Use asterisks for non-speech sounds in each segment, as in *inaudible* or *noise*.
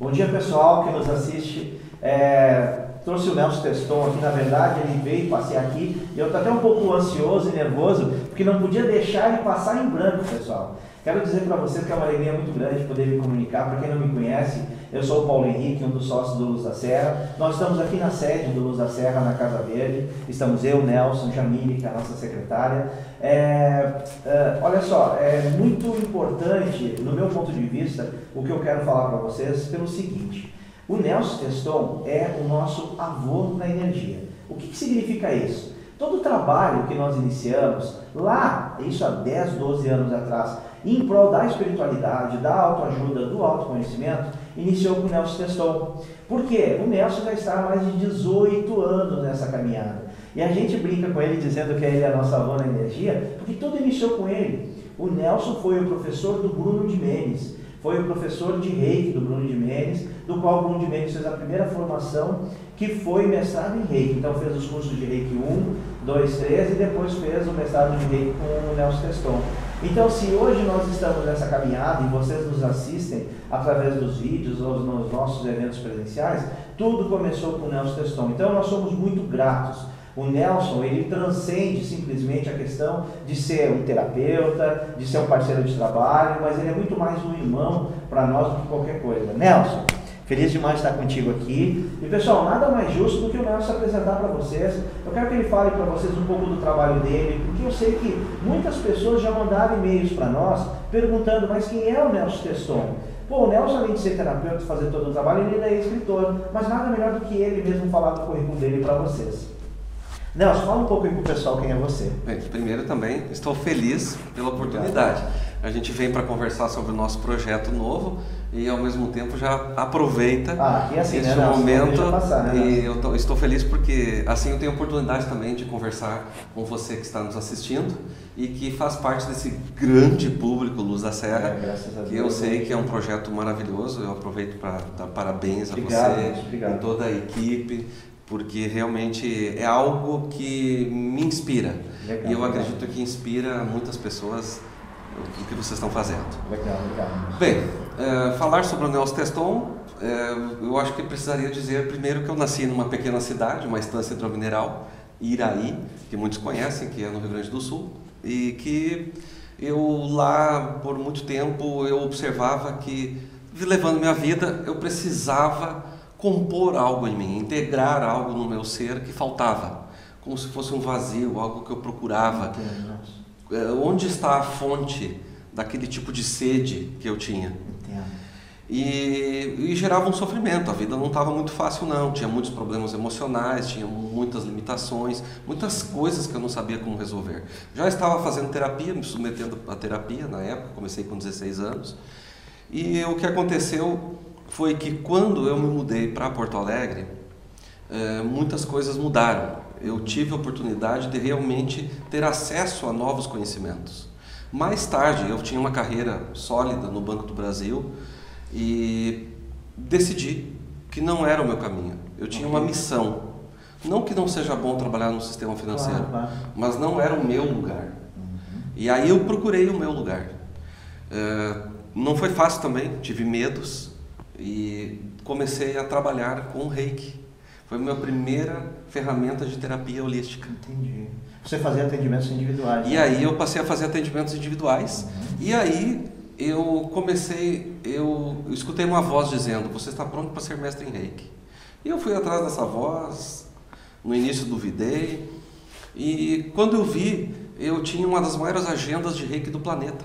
Bom dia pessoal que nos assiste. É, trouxe o Nelson Teston aqui, na verdade ele veio passear aqui e eu estou até um pouco ansioso e nervoso porque não podia deixar ele passar em branco, pessoal. Quero dizer para vocês que é uma alegria muito grande poder me comunicar. Para quem não me conhece, eu sou o Paulo Henrique, um dos sócios do Luz da Serra. Nós estamos aqui na sede do Luz da Serra, na Casa Verde. Estamos eu, Nelson, Jamile, que é a nossa secretária. É, é, olha só, é muito importante, no meu ponto de vista, o que eu quero falar para vocês pelo seguinte. O Nelson Teston é o nosso avô na energia. O que, que significa isso? Todo o trabalho que nós iniciamos lá, isso há 10, 12 anos atrás, em prol da espiritualidade, da autoajuda, do autoconhecimento, iniciou com o Nelson Teston. Por quê? O Nelson já está há mais de 18 anos nessa caminhada. E a gente brinca com ele dizendo que ele é a nossa avó na energia, porque tudo iniciou com ele. O Nelson foi o professor do Bruno de Mendes, foi o professor de reiki do Bruno de Mendes, do qual o Bruno de Mendes fez a primeira formação, que foi mestrado em reiki. Então fez os cursos de reiki 1, 2, 3 e depois fez o mestrado de reiki com o Nelson Teston. Então, se hoje nós estamos nessa caminhada e vocês nos assistem através dos vídeos ou nos nossos eventos presenciais, tudo começou com o Nelson Teston. Então, nós somos muito gratos. O Nelson, ele transcende simplesmente a questão de ser um terapeuta, de ser um parceiro de trabalho, mas ele é muito mais um irmão para nós do que qualquer coisa. Nelson, Feliz demais de estar contigo aqui. E pessoal, nada mais justo do que o Nelson apresentar para vocês. Eu quero que ele fale para vocês um pouco do trabalho dele, porque eu sei que muitas pessoas já mandaram e-mails para nós perguntando, mas quem é o Nelson Teston? Pô, o Nelson, além de ser terapeuta e fazer todo o trabalho, ele é escritor, mas nada melhor do que ele mesmo falar do currículo dele para vocês. Nelson, fala um pouco aí o pessoal quem é você. Bem, primeiro também estou feliz pela oportunidade. A gente vem para conversar sobre o nosso projeto novo e ao mesmo tempo já aproveita ah, assim, esse né, momento passar, né, e eu tô, estou feliz porque assim eu tenho oportunidade também de conversar com você que está nos assistindo e que faz parte desse grande público Luz da Serra é, que eu sei que é um projeto maravilhoso eu aproveito para dar parabéns obrigado, a você obrigado. e toda a equipe porque realmente é algo que me inspira legal, e eu legal. acredito que inspira muitas pessoas o que vocês estão fazendo. Legal, legal. Bem, é, falar sobre o Nelson Teston, é, eu acho que precisaria dizer primeiro que eu nasci numa pequena cidade, uma estância hidromineral, Iraí, que muitos conhecem, que é no Rio Grande do Sul, e que eu lá, por muito tempo, eu observava que, levando minha vida, eu precisava compor algo em mim, integrar algo no meu ser que faltava, como se fosse um vazio, algo que eu procurava. É, onde está a fonte daquele tipo de sede que eu tinha. E, e, gerava um sofrimento, a vida não estava muito fácil não, tinha muitos problemas emocionais, tinha muitas limitações, muitas coisas que eu não sabia como resolver. Já estava fazendo terapia, me submetendo à terapia na época, comecei com 16 anos, e o que aconteceu foi que quando eu me mudei para Porto Alegre, é, muitas coisas mudaram eu tive a oportunidade de realmente ter acesso a novos conhecimentos. Mais tarde, eu tinha uma carreira sólida no Banco do Brasil e decidi que não era o meu caminho. Eu tinha uma missão. Não que não seja bom trabalhar no sistema financeiro, claro, claro. mas não era o meu lugar. Uhum. E aí eu procurei o meu lugar. É, não foi fácil também, tive medos e comecei a trabalhar com reiki. Foi a minha primeira ferramenta de terapia holística. Entendi. Você fazia atendimentos individuais. E né? aí eu passei a fazer atendimentos individuais. Uhum. E aí eu comecei, eu, eu escutei uma voz dizendo: Você está pronto para ser mestre em reiki. E eu fui atrás dessa voz, no início duvidei. E quando eu vi, eu tinha uma das maiores agendas de reiki do planeta.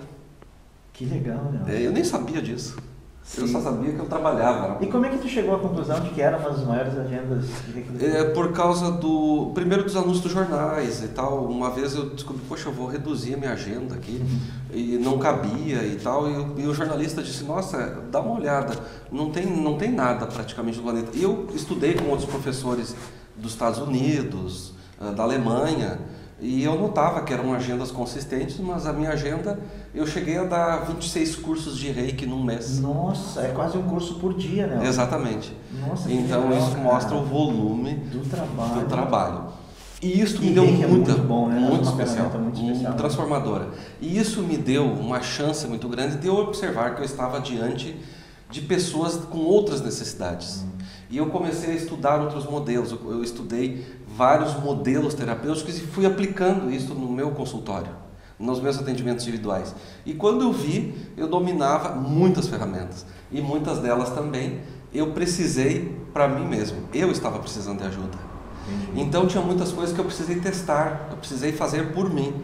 Que legal, né? É, eu nem sabia disso. Sim. Eu só sabia que eu trabalhava. E como é que tu chegou à conclusão de que era uma das maiores agendas de É por causa do primeiro dos anúncios dos jornais e tal. Uma vez eu descobri, poxa, eu vou reduzir a minha agenda aqui uhum. e não cabia e tal. E, e, o jornalista disse, nossa, dá uma olhada, não tem não tem nada praticamente no planeta. E eu estudei com outros professores dos Estados Unidos, ah, da Alemanha. E eu notava que eram agendas consistentes, mas a minha agenda, eu cheguei a dar 26 cursos de reiki num mês. Nossa, é quase um curso por dia, né? Exatamente. Nossa, então legal, isso cara. mostra o volume do trabalho. Do trabalho. E isso e me deu reiki muita, é muito, bom, né? muito, especial, muito especial, transformadora. E isso me deu uma chance muito grande de eu observar que eu estava diante de pessoas com outras necessidades. Uhum. E eu comecei a estudar outros modelos. Eu, eu estudei vários modelos terapêuticos e fui aplicando isso no meu consultório, nos meus atendimentos individuais. E quando eu vi, eu dominava muitas ferramentas e muitas delas também eu precisei para mim mesmo. Eu estava precisando de ajuda. Entendi. Então tinha muitas coisas que eu precisei testar, eu precisei fazer por mim.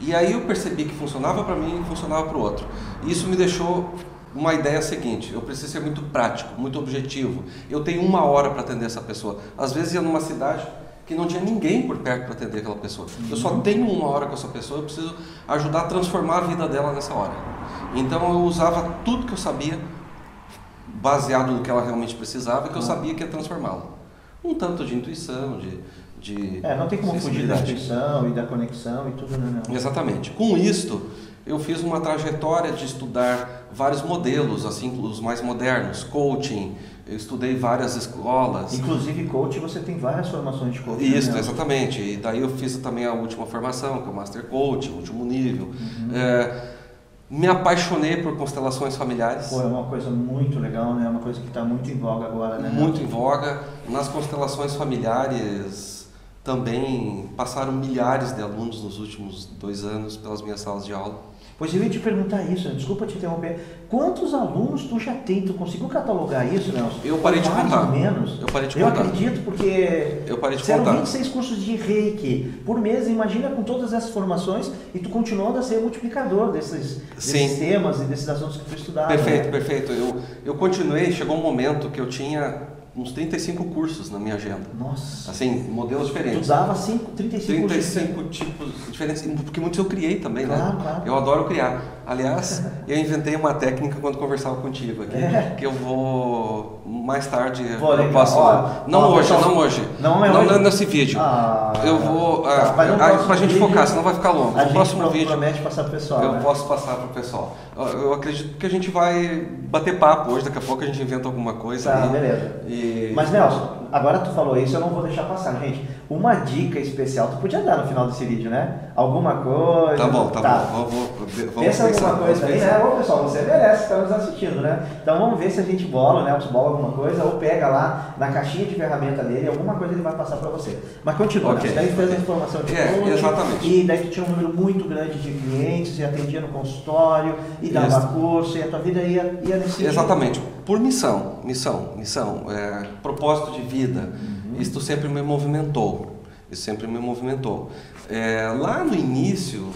E aí eu percebi que funcionava para mim e funcionava para o outro. E isso me deixou uma ideia seguinte: eu preciso ser muito prático, muito objetivo. Eu tenho uma hora para atender essa pessoa. Às vezes ia numa cidade que não tinha ninguém por perto para atender aquela pessoa. Eu só tenho uma hora com essa pessoa, eu preciso ajudar a transformar a vida dela nessa hora. Então eu usava tudo que eu sabia, baseado no que ela realmente precisava, que eu sabia que ia transformá-la. Um tanto de intuição, de, de é, não tem como fugir da intuição e da conexão e tudo, né? Exatamente. Com isto, eu fiz uma trajetória de estudar vários modelos, assim, os mais modernos, coaching, eu estudei várias escolas. Inclusive coaching, você tem várias formações de coaching. Isso, né? exatamente. E daí eu fiz também a última formação, que é o Master Coach, o último nível. Uhum. É, me apaixonei por constelações familiares. Pô, é uma coisa muito legal, né? É uma coisa que está muito em voga agora, né? Muito em voga. Nas constelações familiares também passaram milhares de alunos nos últimos dois anos pelas minhas salas de aula. Pois eu ia te perguntar isso, desculpa te interromper. Quantos alunos tu já tem? Tu conseguiu catalogar isso, Nelson? Eu parei de contar. Mais ou menos? Eu parei de contar. Eu acredito, porque eu parei de contar. eram 26 cursos de reiki por mês. Imagina com todas essas formações e tu continuando a ser multiplicador desses, desses temas e desses assuntos que tu estudava. Perfeito, né? perfeito. Eu, eu continuei, chegou um momento que eu tinha uns 35 cursos na minha agenda. Nossa. Assim, modelos diferentes. Tu dava cinco, 35, 35 cursos. tipos diferentes, porque muitos eu criei também, né? claro, né? Claro. Eu adoro criar. Aliás, *laughs* eu inventei uma técnica quando conversava contigo aqui, é. que eu vou mais tarde eu posso. Ó, não ó, hoje, não hoje. Não é não, hoje. Não nesse vídeo. Ah, eu vou. Tá, ah, ah, pra gente vídeo, focar, senão vai ficar longo. A no próximo vídeo. promete passar pro pessoal. Eu né? posso passar pro pessoal. Eu acredito que a gente vai bater papo hoje, daqui a pouco a gente inventa alguma coisa. Tá, beleza. E... Mas Nelson, agora tu falou isso, eu não vou deixar passar, gente. Uma dica especial, tu podia dar no final desse vídeo, né? Alguma coisa. Tá bom, tá, tá. bom. Vamos, vamos Pensa pensar, alguma coisa aí, né? Ô pessoal, você merece estar nos assistindo, né? Então vamos ver se a gente bola, né? Se bola alguma coisa, ou pega lá na caixinha de ferramenta dele, alguma coisa ele vai passar para você. Mas continua, okay. né? daí fez a informação de é, exatamente. e daí tu tinha um número muito grande de clientes, e atendia no consultório, e dava Isso. curso, e a tua vida ia, ia nesse Exatamente. Por missão, missão, missão, é, propósito de vida. Uhum. Isso sempre me movimentou. Isso sempre me movimentou. É, lá no início,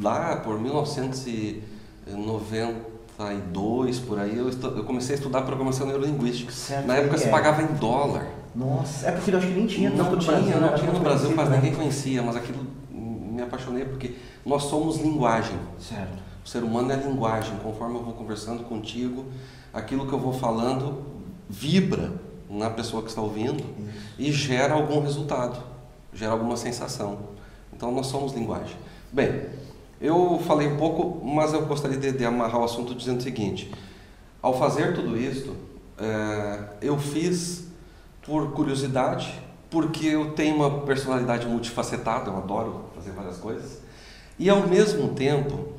lá por 1992, por aí, eu, eu comecei a estudar programação neurolinguística. Certo, Na época é. se pagava em dólar. Nossa, é porque eu acho que nem tinha não tanto tinha, Brasil, Não tinha no Brasil, mas né? ninguém conhecia, mas aquilo me apaixonei porque nós somos linguagem. Certo. O ser humano é linguagem, conforme eu vou conversando contigo, aquilo que eu vou falando vibra na pessoa que está ouvindo Isso. e gera algum resultado, gera alguma sensação. Então nós somos linguagem. Bem, eu falei um pouco, mas eu gostaria de, de amarrar o assunto dizendo o seguinte: ao fazer tudo isto, é, eu fiz por curiosidade, porque eu tenho uma personalidade multifacetada, eu adoro fazer várias coisas, e ao mesmo tempo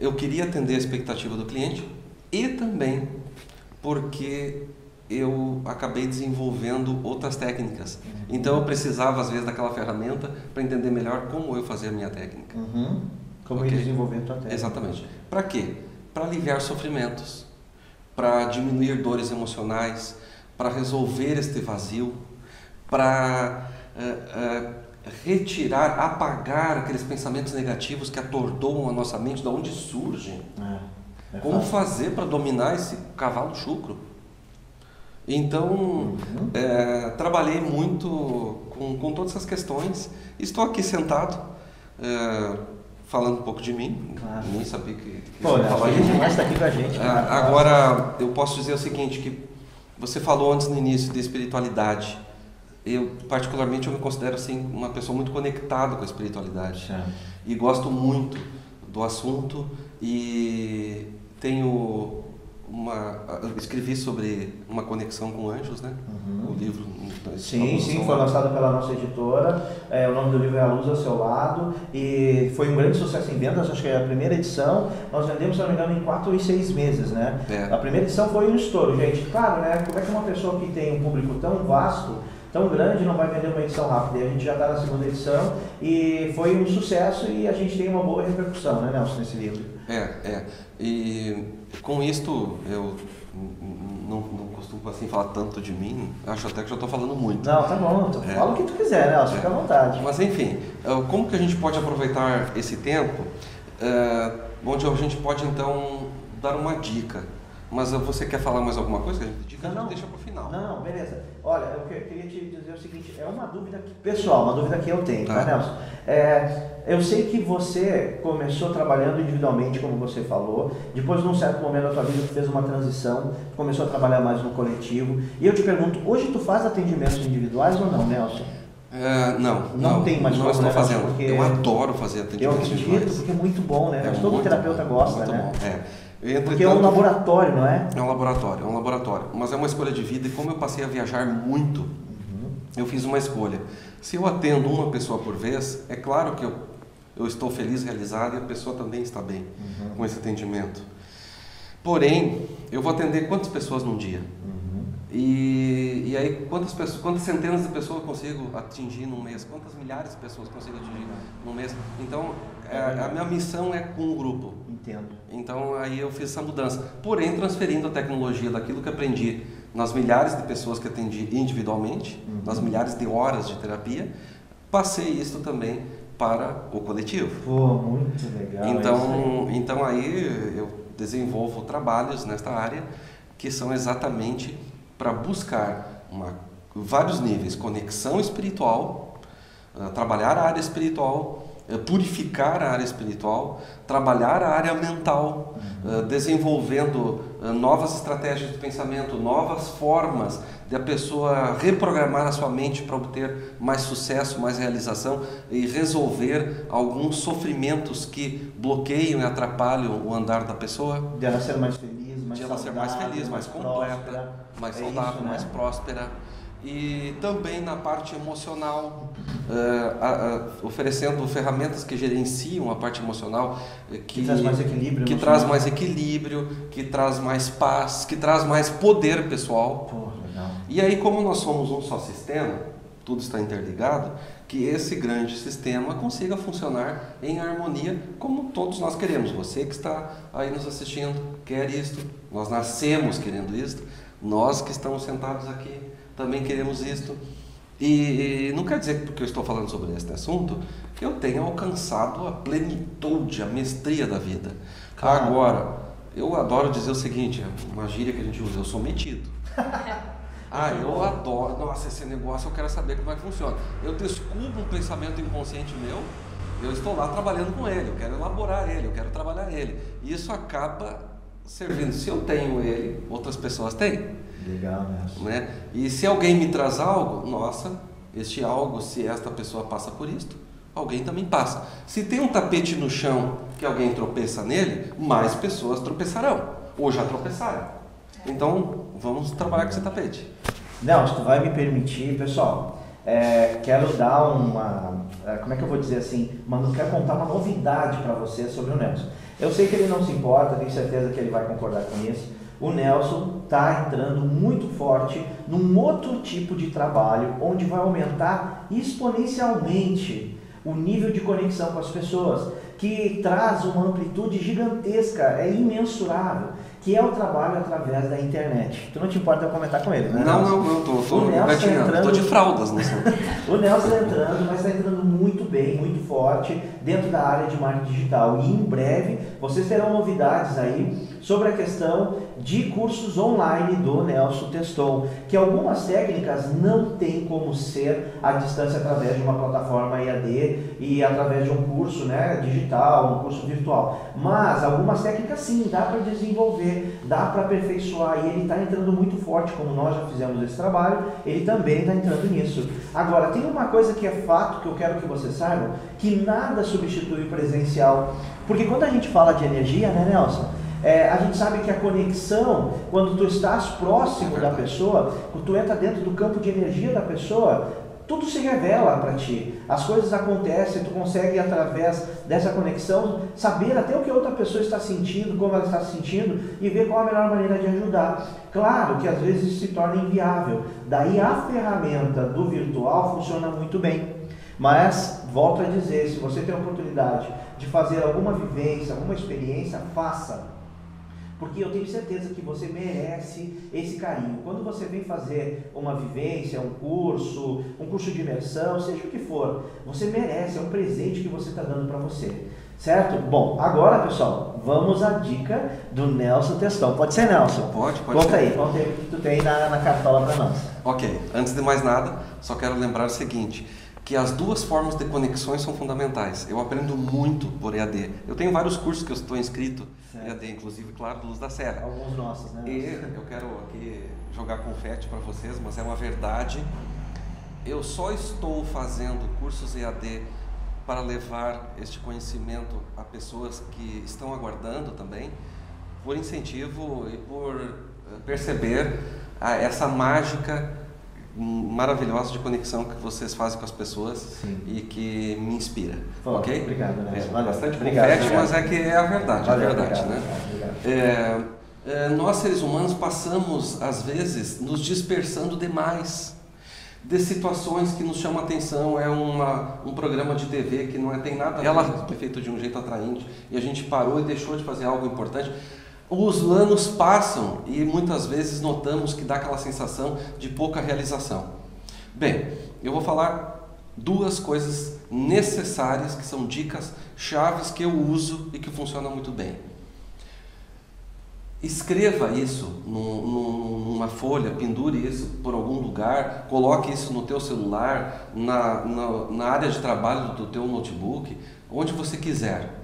eu queria atender a expectativa do cliente e também porque eu acabei desenvolvendo outras técnicas. Uhum. Então eu precisava às vezes daquela ferramenta para entender melhor como eu fazia a minha técnica. Uhum. Como okay? desenvolver a técnica. Exatamente. Para quê? Para aliviar sofrimentos, para diminuir dores emocionais, para resolver este vazio, para uh, uh, retirar, apagar aqueles pensamentos negativos que atordoam a nossa mente, de onde surgem. É, é Como fazer para dominar esse cavalo chucro? Então, uhum. é, trabalhei muito com, com todas essas questões. Estou aqui sentado, é, falando um pouco de mim. Claro. Nem sabia que, que Pô, falar a gente mais está aqui com a gente. Claro. Agora, eu posso dizer o seguinte, que você falou antes no início de espiritualidade. Eu, particularmente, eu me considero assim uma pessoa muito conectada com a espiritualidade. É. E gosto muito do assunto e tenho uma, escrevi sobre uma conexão com anjos, né? Uhum. O livro. Sim, sim, foi lançado pela nossa editora. É, o nome do livro é A Luz ao Seu Lado e foi um grande sucesso em vendas. Acho que é a primeira edição. Nós vendemos, se não me engano, em 4 e 6 meses, né? É. A primeira edição foi um estouro, gente. Claro, né? Como é que uma pessoa que tem um público tão vasto tão grande não vai vender uma edição rápida. E a gente já está na segunda edição e foi um sucesso e a gente tem uma boa repercussão, né, Nelson, nesse livro. É, é. E com isto eu não, não costumo assim falar tanto de mim, acho até que já estou falando muito. Não, tá bom, é. fala o que tu quiser, Nelson, é. fica à vontade. Mas enfim, como que a gente pode aproveitar esse tempo, é, onde a gente pode então dar uma dica mas você quer falar mais alguma coisa que a gente diga? Não, não. deixa para o final. Não, não, beleza. Olha, eu queria te dizer o seguinte, é uma dúvida que, pessoal, uma dúvida que eu tenho, tá, tá Nelson? É, eu sei que você começou trabalhando individualmente, como você falou, depois, num certo momento da tua vida, tu fez uma transição, começou a trabalhar mais no coletivo, e eu te pergunto, hoje tu faz atendimentos individuais ou não, Nelson? É, não, não, não, tem mais não estou fazendo. Eu adoro fazer atendimentos individuais. Eu acredito, porque é muito bom, né? É Todo terapeuta bom, gosta, né? Bom. É. Porque é um laboratório, não é? É um laboratório, é um laboratório. Mas é uma escolha de vida e como eu passei a viajar muito, uhum. eu fiz uma escolha. Se eu atendo uma pessoa por vez, é claro que eu, eu estou feliz, realizado e a pessoa também está bem uhum. com esse atendimento. Porém, eu vou atender quantas pessoas num dia? Uhum. E, e aí, quantas, pessoas, quantas centenas de pessoas eu consigo atingir num mês? Quantas milhares de pessoas eu consigo atingir num mês? Então, é, a minha missão é com o grupo. Entendo. Então aí eu fiz essa mudança. Porém, transferindo a tecnologia daquilo que aprendi nas milhares de pessoas que atendi individualmente, uhum. nas milhares de horas de terapia, passei isso também para o coletivo. Pô, muito legal. Então, aí. então aí eu desenvolvo trabalhos nesta área que são exatamente para buscar uma, vários níveis, conexão espiritual, uh, trabalhar a área espiritual, purificar a área espiritual, trabalhar a área mental, uhum. desenvolvendo eh, novas estratégias de pensamento, novas formas de a pessoa reprogramar a sua mente para obter mais sucesso, mais realização e resolver alguns sofrimentos que bloqueiam e atrapalham o andar da pessoa. De ela ser mais feliz, mais de ela ser mais feliz, mais, mais completa, próspera. mais é saudável, isso, né? mais próspera e também na parte emocional, uh, uh, oferecendo ferramentas que gerenciam a parte emocional, que, que traz mais equilíbrio, que traz mais equilíbrio, que traz mais paz, que traz mais poder pessoal. Pô, e aí, como nós somos um só sistema, tudo está interligado, que esse grande sistema consiga funcionar em harmonia como todos nós queremos. Você que está aí nos assistindo quer isto, nós nascemos querendo isto, nós que estamos sentados aqui também queremos isto. E, não quer dizer que porque eu estou falando sobre este assunto que eu tenha alcançado a plenitude, a mestria da vida. Claro. Agora, eu adoro dizer o seguinte, uma gíria que a gente usa, eu sou metido. *laughs* ah, eu adoro, nossa, esse negócio eu quero saber como é que funciona. Eu descubro um pensamento inconsciente meu, eu estou lá trabalhando com ele, eu quero elaborar ele, eu quero trabalhar ele. E isso acaba servindo. Se eu tenho ele, outras pessoas têm. Legal, né? E se alguém me traz algo, nossa, este algo, se esta pessoa passa por isto, alguém também passa. Se tem um tapete no chão que alguém tropeça nele, mais pessoas tropeçarão, ou já tropeçaram. Então, vamos trabalhar com esse tapete. Não, se tu vai me permitir, pessoal, é, quero dar uma, é, como é que eu vou dizer assim, mano, quero contar uma novidade para você sobre o Nelson. Eu sei que ele não se importa, tenho certeza que ele vai concordar com isso o Nelson está entrando muito forte num outro tipo de trabalho, onde vai aumentar exponencialmente o nível de conexão com as pessoas, que traz uma amplitude gigantesca, é imensurável que é o trabalho através da internet. Tu não te importa eu comentar com ele, né? Não, não, não, tô, tô, o Nelson tá entrando, tô de fraldas nesse *laughs* O Nelson está entrando, mas está entrando muito bem, muito forte dentro da área de marketing digital. E em breve vocês terão novidades aí sobre a questão de cursos online do Nelson Teston, que algumas técnicas não tem como ser à distância através de uma plataforma EAD e através de um curso né, digital, um curso virtual. Mas algumas técnicas sim, dá para desenvolver dá para aperfeiçoar e ele está entrando muito forte, como nós já fizemos esse trabalho, ele também está entrando nisso. Agora, tem uma coisa que é fato que eu quero que você saiba, que nada substitui o presencial. Porque quando a gente fala de energia, né, Nelson? É, a gente sabe que a conexão, quando tu estás próximo da pessoa, quando tu entra dentro do campo de energia da pessoa, tudo se revela para ti. As coisas acontecem, tu consegue através dessa conexão saber até o que outra pessoa está sentindo, como ela está se sentindo e ver qual a melhor maneira de ajudar. Claro que às vezes se torna inviável. Daí a ferramenta do virtual funciona muito bem. Mas volto a dizer, se você tem a oportunidade de fazer alguma vivência, alguma experiência, faça porque eu tenho certeza que você merece esse carinho. Quando você vem fazer uma vivência, um curso, um curso de imersão, seja o que for, você merece, é um presente que você está dando para você. Certo? Bom, agora pessoal, vamos à dica do Nelson Testão. Pode ser, Nelson? Pode, pode conta ser. aí, conta aí o que tu tem na, na cartola para nós. Ok, antes de mais nada, só quero lembrar o seguinte que as duas formas de conexões são fundamentais. Eu aprendo muito por EAD. Eu tenho vários cursos que eu estou inscrito certo. EAD, inclusive, claro, Luz da Serra. Alguns nossos, né? E eu quero aqui jogar confete para vocês, mas é uma verdade. Eu só estou fazendo cursos EAD para levar este conhecimento a pessoas que estão aguardando também, por incentivo e por eh, perceber essa mágica maravilhosa de conexão que vocês fazem com as pessoas Sim. e que me inspira. Pô, ok? Obrigado, né? É, bastante obrigado, confete, obrigado. mas é que é a verdade, Valeu, a verdade, obrigado, né? É, é, nós seres humanos passamos às vezes nos dispersando demais de situações que nos chamam a atenção. É uma, um programa de TV que não é, tem nada a ver, ela é feito de um jeito atraente e a gente parou e deixou de fazer algo importante. Os anos passam e muitas vezes notamos que dá aquela sensação de pouca realização. Bem, eu vou falar duas coisas necessárias que são dicas chaves que eu uso e que funcionam muito bem. Escreva isso numa folha, pendure isso por algum lugar, coloque isso no teu celular, na, na, na área de trabalho do teu notebook, onde você quiser.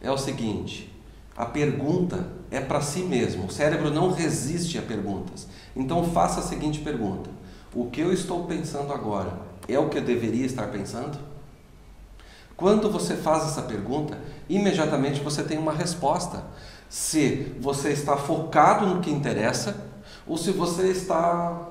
É o seguinte, a pergunta é para si mesmo. O cérebro não resiste a perguntas. Então faça a seguinte pergunta: O que eu estou pensando agora é o que eu deveria estar pensando? Quando você faz essa pergunta, imediatamente você tem uma resposta. Se você está focado no que interessa ou se você está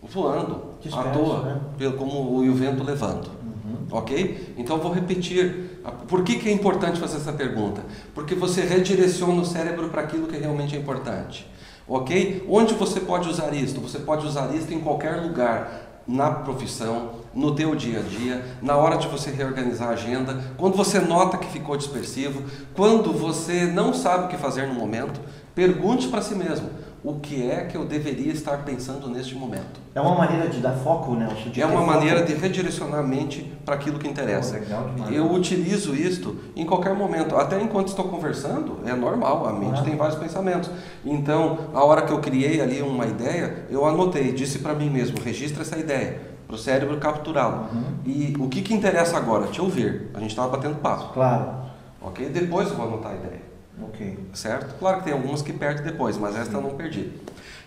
voando Disperso, à toa, né? como o vento levando. Uhum. Ok? Então vou repetir por que, que é importante fazer essa pergunta? Porque você redireciona o cérebro para aquilo que realmente é importante. Ok? Onde você pode usar isso? Você pode usar isso em qualquer lugar, na profissão, no teu dia a dia, na hora de você reorganizar a agenda, quando você nota que ficou dispersivo, quando você não sabe o que fazer no momento, pergunte para si mesmo: o que é que eu deveria estar pensando neste momento. É uma maneira de dar foco, né? é uma maneira de redirecionar a mente para aquilo que interessa. Oh, eu utilizo isto em qualquer momento, até enquanto estou conversando, é normal, a mente tem vários pensamentos. Então, a hora que eu criei ali uma ideia, eu anotei, disse para mim mesmo, registra essa ideia para o cérebro capturá-la. Uhum. E o que, que interessa agora? Te ouvir. A gente estava batendo papo. Claro. Ok? Depois eu vou anotar a ideia. Ok. Certo? Claro que tem algumas que perde depois, mas esta eu não perdi.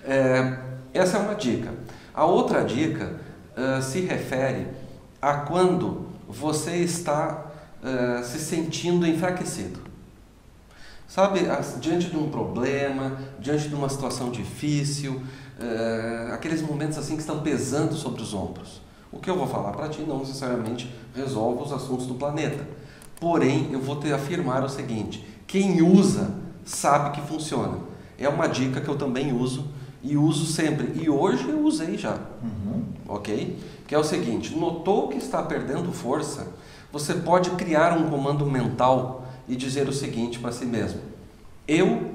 É, essa é uma dica. A outra dica uh, se refere a quando você está uh, se sentindo enfraquecido. Sabe, diante de um problema, diante de uma situação difícil, uh, aqueles momentos assim que estão pesando sobre os ombros. O que eu vou falar para ti não necessariamente resolve os assuntos do planeta. Porém, eu vou te afirmar o seguinte: quem usa sabe que funciona. É uma dica que eu também uso e uso sempre. E hoje eu usei já. Uhum. Ok? Que é o seguinte: notou que está perdendo força? Você pode criar um comando mental e dizer o seguinte para si mesmo: Eu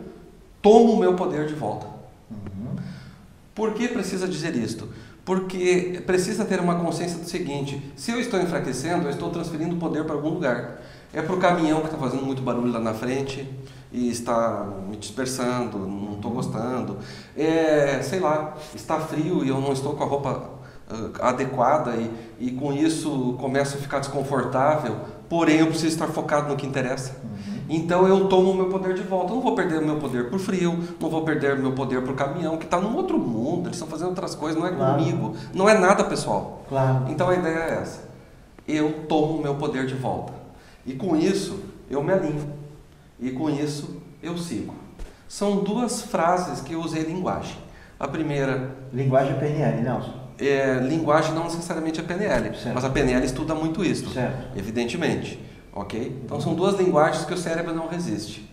tomo o meu poder de volta. Uhum. Por que precisa dizer isto? Porque precisa ter uma consciência do seguinte: se eu estou enfraquecendo, eu estou transferindo poder para algum lugar. É para o caminhão que está fazendo muito barulho lá na frente e está me dispersando, não estou gostando. É, sei lá, está frio e eu não estou com a roupa uh, adequada e, e com isso começo a ficar desconfortável, porém eu preciso estar focado no que interessa. Uhum. Então eu tomo o meu poder de volta. Eu não vou perder o meu poder por frio, não vou perder o meu poder para o caminhão, que está num outro mundo, eles estão fazendo outras coisas, não é claro. comigo, não é nada pessoal. Claro. Então a ideia é essa. Eu tomo o meu poder de volta. E com isso eu me alinho. E com isso eu sigo. São duas frases que eu usei linguagem. A primeira. Linguagem PNL, Nelson. É, linguagem não necessariamente é PNL, Certo. mas a PNL estuda muito isso, Certo. evidentemente. Ok? Então são duas linguagens que o cérebro não resiste.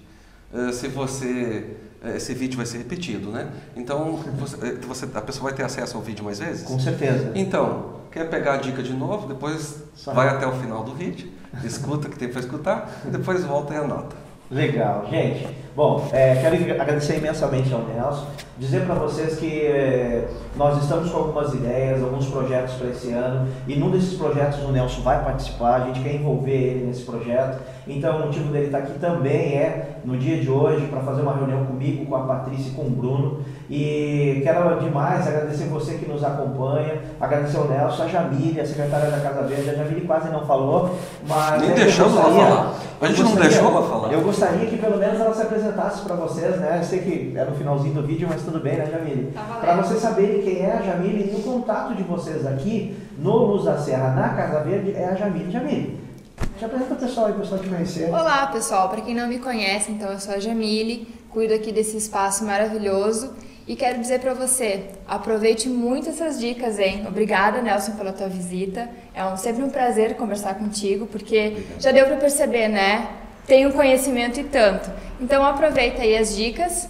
Eh, se você. eh, Esse vídeo vai ser repetido, né? Então você, eh, você- a pessoa vai ter acesso ao vídeo mais vezes? Com certeza. Então, quer pegar a dica de novo? Depois Só- vai até o final do vídeo, escuta o que tem para escutar, e depois volta e anota. Legal, gente. Bom, é, quero agradecer imensamente ao Nelson, dizer para vocês que é, nós estamos com algumas ideias, alguns projetos para esse ano, e num desses projetos o Nelson vai participar, a gente quer envolver ele nesse projeto. Então, o motivo dele estar aqui também é no dia de hoje para fazer uma reunião comigo, com a Patrícia e com o Bruno. E quero demais agradecer você que nos acompanha, agradecer ao Nelson, a Jamile, a secretária da Casa Verde. A Jamile quase não falou, mas. Nem é deixamos ela gostaria- falar. A gente eu não gostaria- deixou ela falar. Eu gostaria que pelo menos ela se apresentasse para vocês, né? Eu sei que é no finalzinho do vídeo, mas tudo bem, né, Jamile? Tá. Para vocês saberem quem é a Jamile e o contato de vocês aqui no Luz da Serra, na Casa Verde, é a Jamile. Jamile, te apresenta o pessoal aí, o pessoal te conhecer. Olá, pessoal. Para quem não me conhece, então eu sou a Jamile, cuido aqui desse espaço maravilhoso e quero dizer para você, aproveite muito essas dicas, hein? Obrigada, Nelson, pela tua visita. É um, sempre um prazer conversar contigo, porque já deu para perceber, né? Tenho conhecimento e tanto. Então aproveita aí as dicas.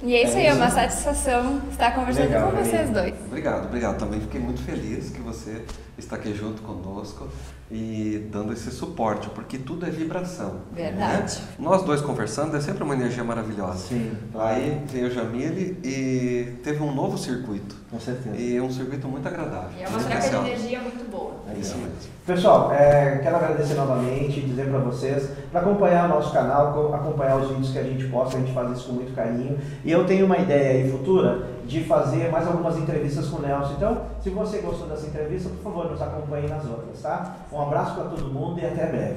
E é isso É aí, é uma satisfação estar conversando Legal, com vocês dois. Obrigado, obrigado. Também fiquei muito feliz que você está aqui junto conosco e dando esse suporte, porque tudo é vibração. Verdade. né? Nós dois conversando é sempre uma energia maravilhosa. Sim, Aí veio o Jamile e teve um novo circuito. com certeza. E é um circuito muito agradável. E é uma troca de energia muito boa. É isso mesmo. Pessoal, é, quero agradecer novamente, dizer para vocês, para acompanhar o nosso canal, co- acompanhar os vídeos que a gente posta, a gente faz isso com muito carinho. E eu tenho uma ideia aí futura de fazer mais algumas entrevistas com o Nelson. Então, se você gostou dessa entrevista, por favor, nos acompanhe nas outras, tá? Um abraço para todo mundo e até breve.